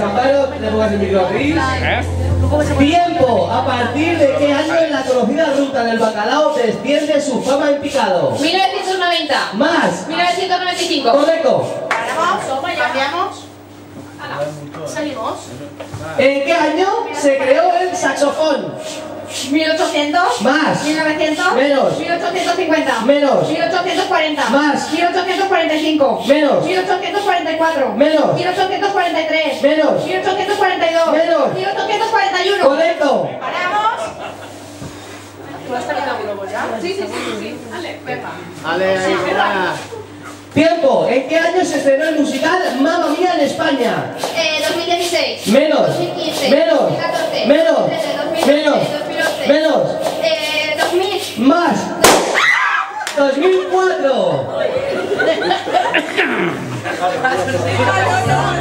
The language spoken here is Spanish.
Amparo, te pongas el micro aquí. ¿Eh? Tiempo. ¿A partir de qué año en la conocida ruta del bacalao desciende su fama en picado? 1990. Más. 1995. Correcto. Paramos, cambiamos. Salimos. ¿En qué año se creó el saxofón? 1800. Más. 1900. Menos. 1850. Menos. 1840. Más. 1845. Menos. 1844. Menos. 1843. Menos. 1842. Menos. 1841. Correcto. Paramos. ¿Tú has salido a globo ya? Sí, sí, sí. sí. Vale, venga. Ale, ahí, venga. Tiempo. ¿En qué año se estrenó el musical Mamma Mía en España? Eh, 2016. Menos. 2015. Menos. 2014. Menos. 2013, Menos. 2011. Menos. 2000. Más. 2004.